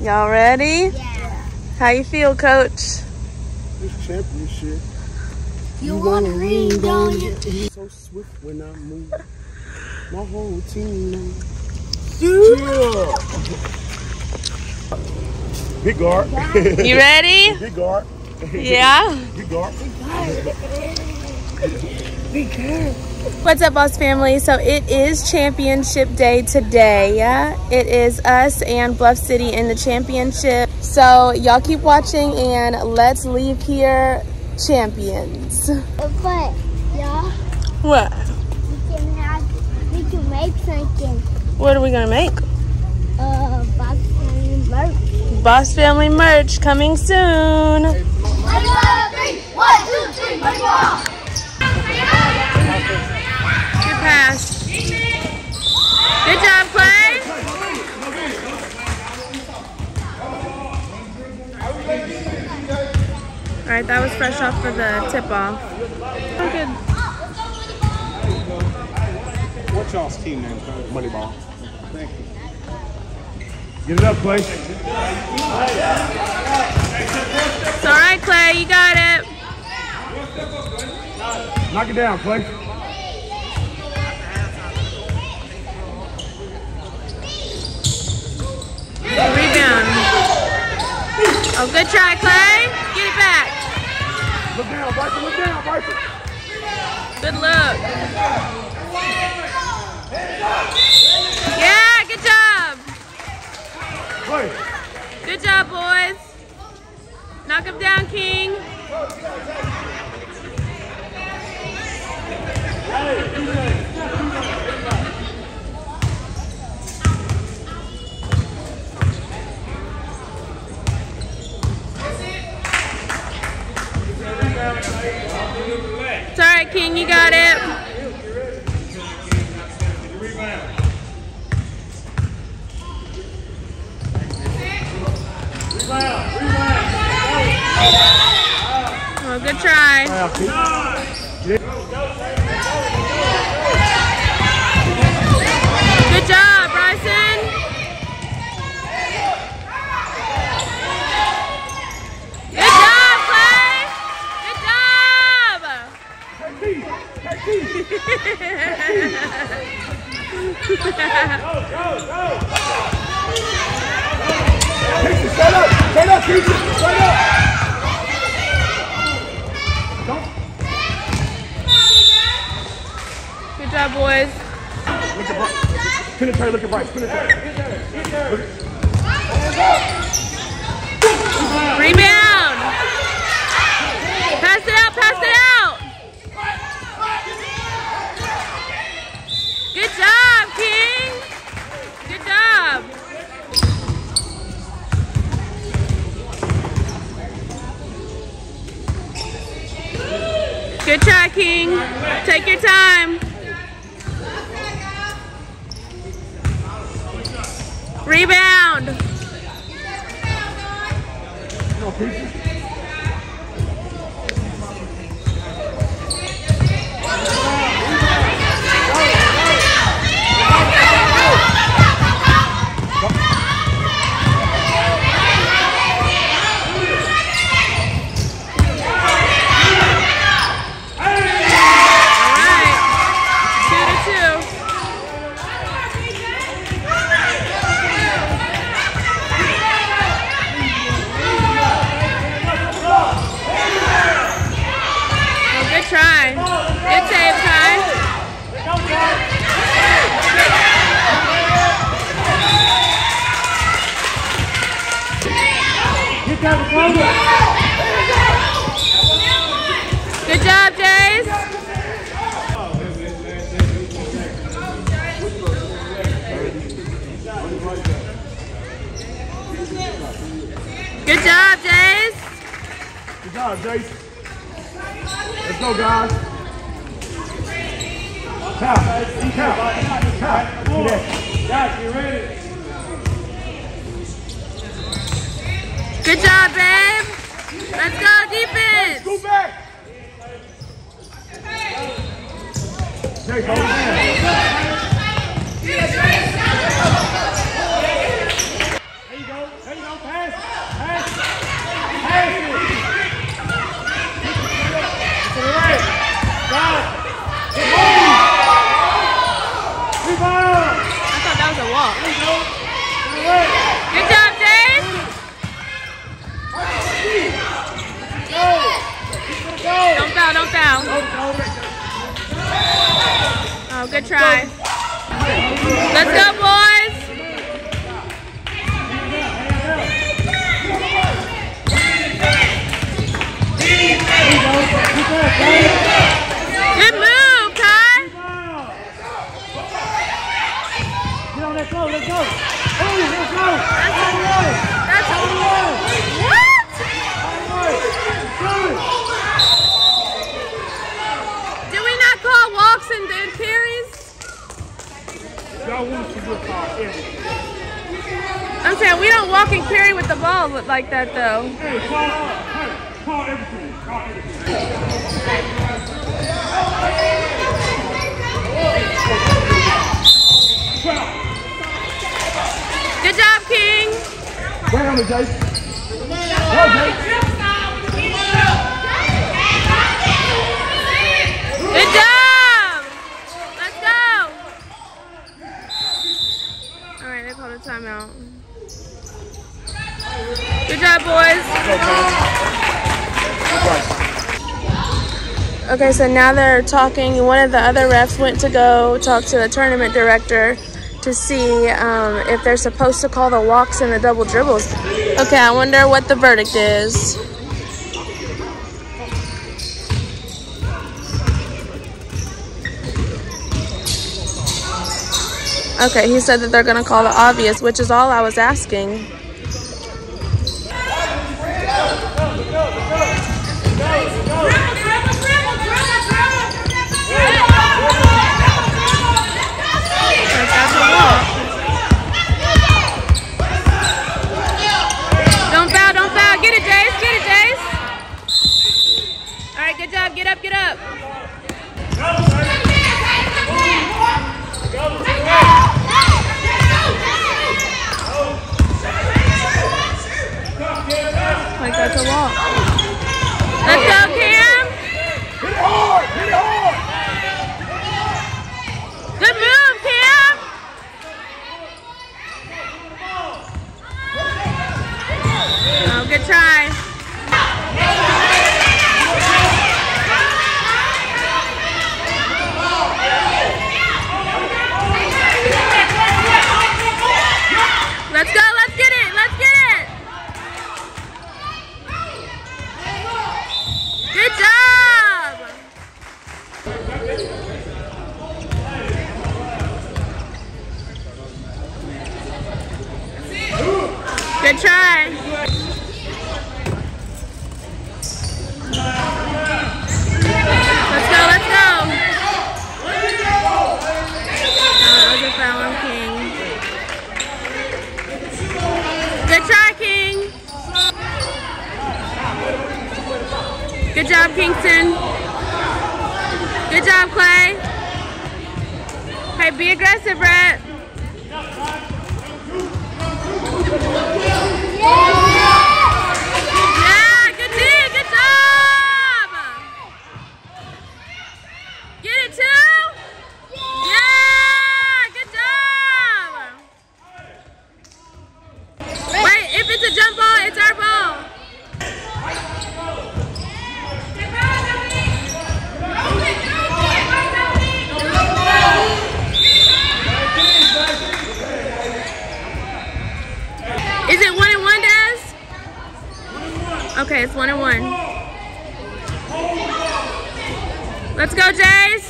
Y'all ready? Yeah. How you feel, coach? This championship. You want to lean, don't you? So swift when I move. My whole team knows. Yeah. Big guard. You ready? Big guard. Yeah. Big guard. What's up, boss family? So it is championship day today. Yeah, it is us and Bluff City in the championship. So y'all keep watching and let's leave here champions. But, y'all, What? we can have, we can make something. What are we gonna make? Uh, box and merch. Boss family merch coming soon. One, two, three. One, two, three. Let's go. Good pass. Good job, Clay. All right, that was fresh off for the tip off. Oh, good. What's y'all's team name? coach? Moneyball. Thank you. Get it up, Clay. It's all right, Clay. You got it. Knock it down, Clay. Rebound. Oh, good try, Clay. Get it back. Look down, Viper. Look down, Viper. Good look. Yeah, good job. Good job, boys. Knock him down, King. Right, King. You got it. Oh, good try. Good job, Bryson. Good job, Clay. Good job. Casey, up. Up, up. Good job, boys. Look at Bryce. Penetrate, look at Bryce. Penetrate. Rebound. Pass it out, pass it out. Good job, King. Good job. Good try, King. Take your time. You? Good job, babe. Let's go, defense. Go back. Jace, hold. There you go. There Pass. Pass. Pass it. To the right. Right. Rebound. I thought that was a walk. There you go. To the right. Good job, Dave. Don't foul, don't foul. Oh, good try. Let's go, boys. Good move, Kai. Get on that floor. Let's go. Oh, let's go. That's All the way. what? All the way. Good. Did we not call walks and, and carries? Y'all want to look hard everything. I'm saying we don't walk and carry with the ball like that though. Hey, call, hey, call everything. Call everything. Good job, King. Right on the Jace. Go, a timeout. Good job, boys. Okay, so now they're talking. One of the other refs went to go talk to the tournament director to see um, if they're supposed to call the walks and the double dribbles. Okay, I wonder what the verdict is. Okay, he said that they're gonna call the obvious, which is all I was asking. That's a walk. Don't foul, don't foul. Get it, Jace. Get it, Jace. All right, good job. Get up, get up. Like a walk. Let's go, Cam. Hit it hard. Hit it hard. Good move, Cam. Oh, good try. Let's go, let's get it, let's get it. Good job. Good try. Let's go, let's go. Oh, that was a foul on King. Good try, King. Good job, Kingston. Good job, Clay. Hey, be aggressive, Brett. Yeah, good D, good job. Get it too? Yeah, good job. Wait, if it's a jump ball, it's our ball. Is it one and one, Daz? Okay, it's one and one. Let's go, Jays.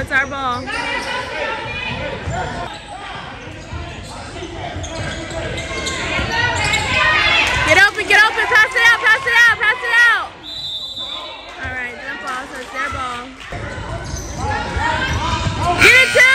It's our ball. Get open, get open, pass it out, pass it out, pass it out. All right, jump ball, so it's their ball. Get it, Tim!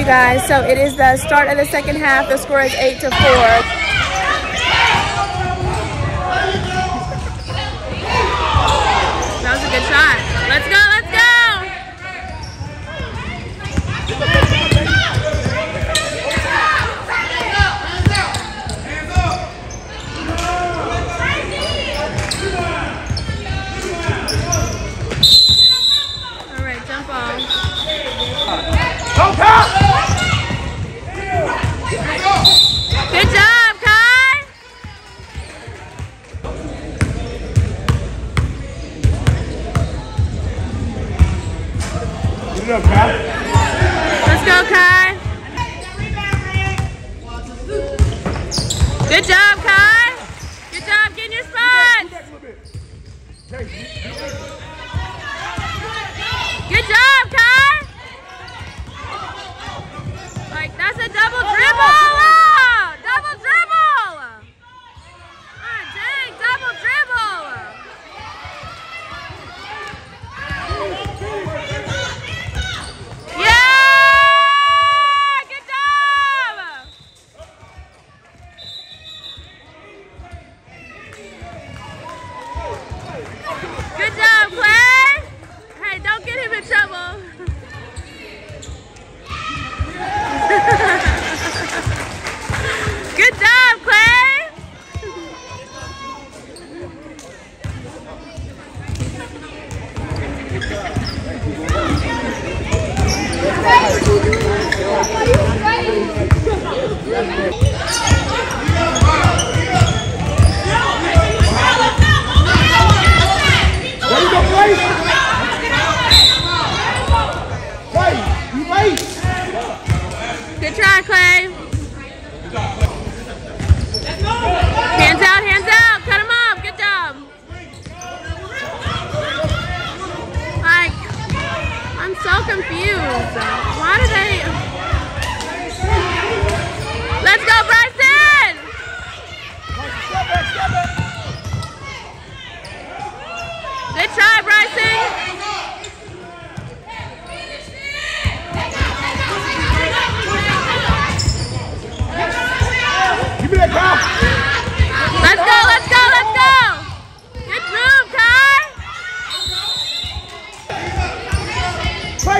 you guys. So it is the start of the second half. The score is 8 to 4.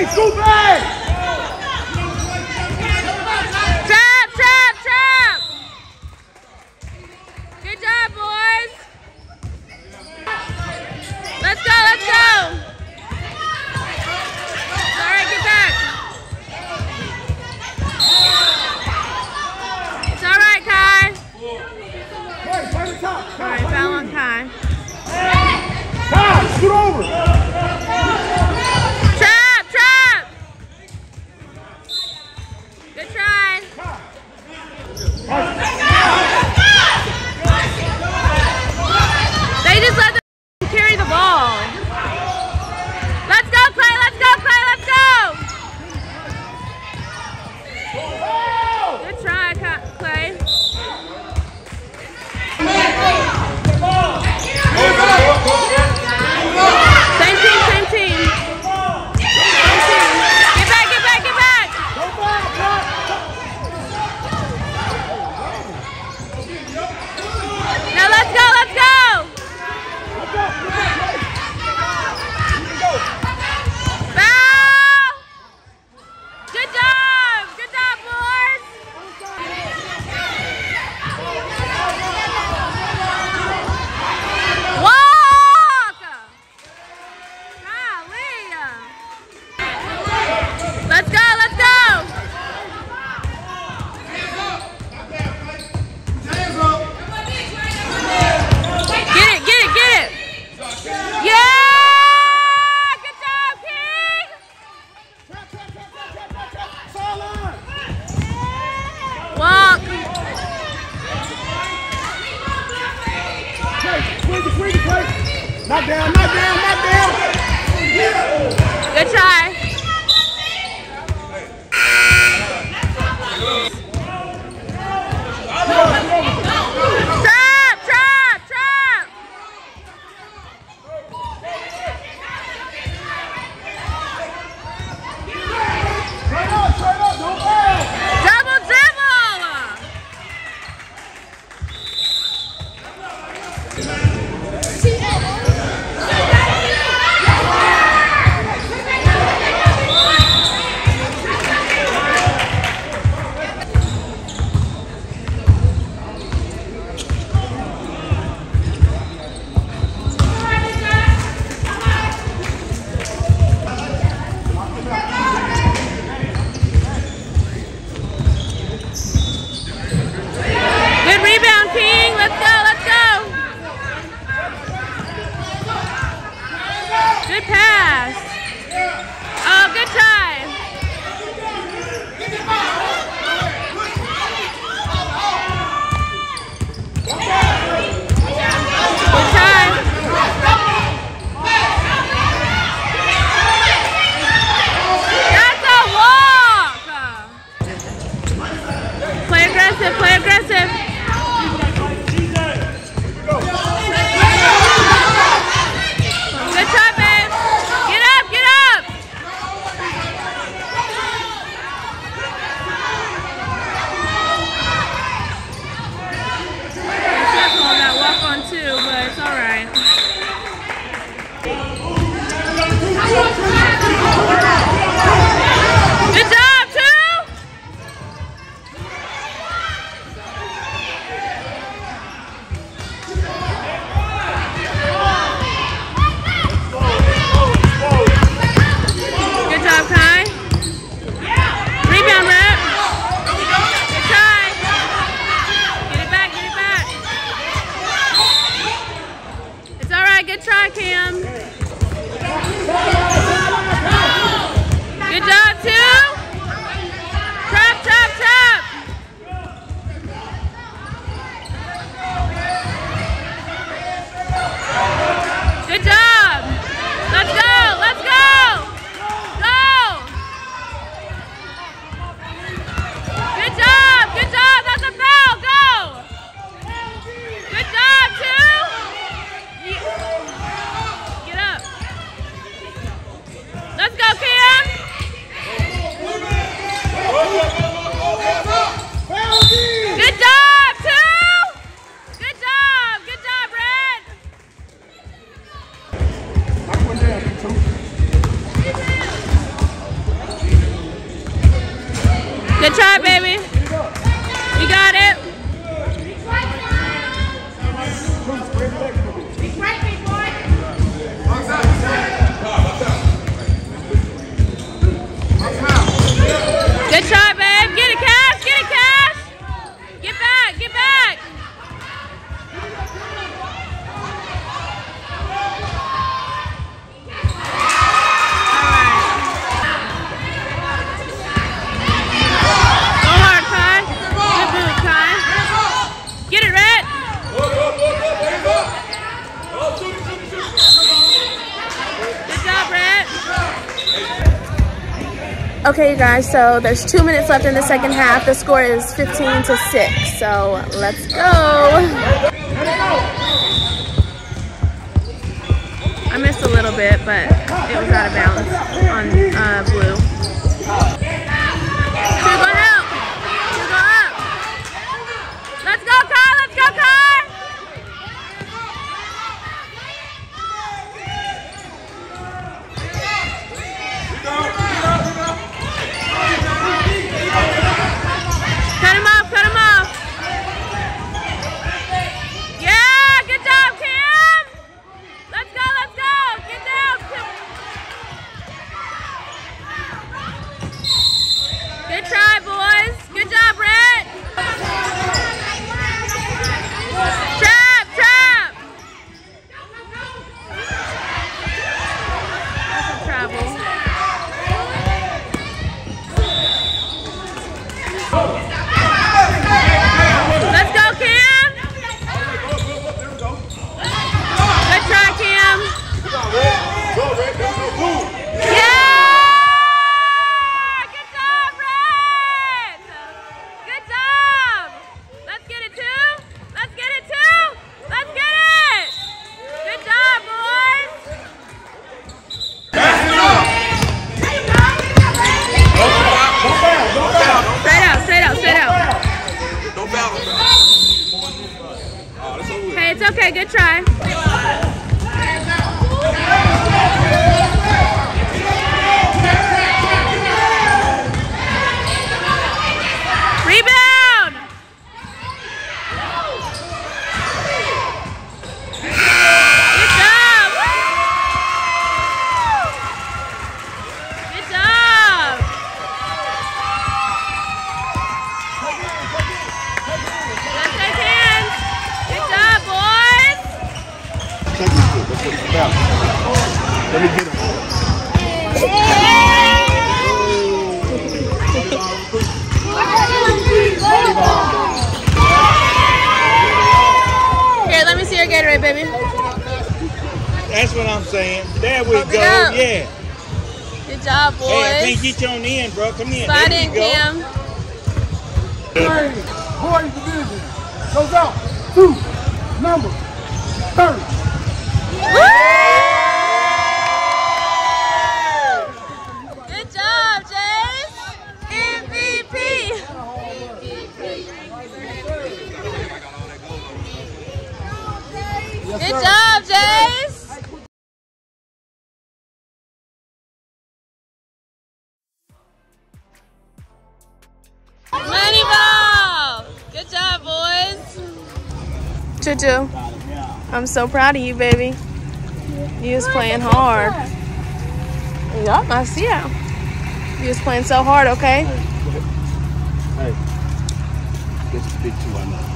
Vem, tu vem! Okay, you guys, so there's two minutes left in the second half. The score is 15 to 6, so let's go. I missed a little bit, but it was out of bounds on uh, blue. Caminha, Parem, I'm so proud of you, baby. You was playing hard. Yup, I see you. You was playing so hard, okay? Hey. This is big I know.